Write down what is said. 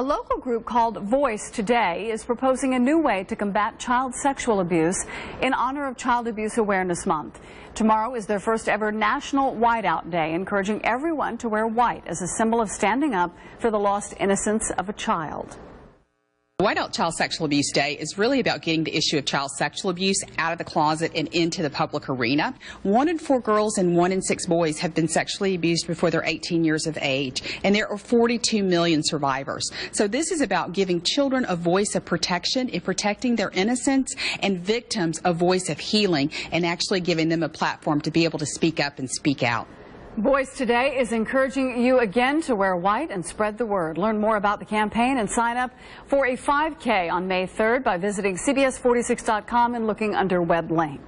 A local group called Voice Today is proposing a new way to combat child sexual abuse in honor of Child Abuse Awareness Month. Tomorrow is their first ever National Whiteout Day, encouraging everyone to wear white as a symbol of standing up for the lost innocence of a child. Whiteout Child Sexual Abuse Day is really about getting the issue of child sexual abuse out of the closet and into the public arena. One in four girls and one in six boys have been sexually abused before they're 18 years of age, and there are 42 million survivors. So this is about giving children a voice of protection and protecting their innocence and victims a voice of healing and actually giving them a platform to be able to speak up and speak out. Voice Today is encouraging you again to wear white and spread the word. Learn more about the campaign and sign up for a 5K on May 3rd by visiting CBS46.com and looking under web links.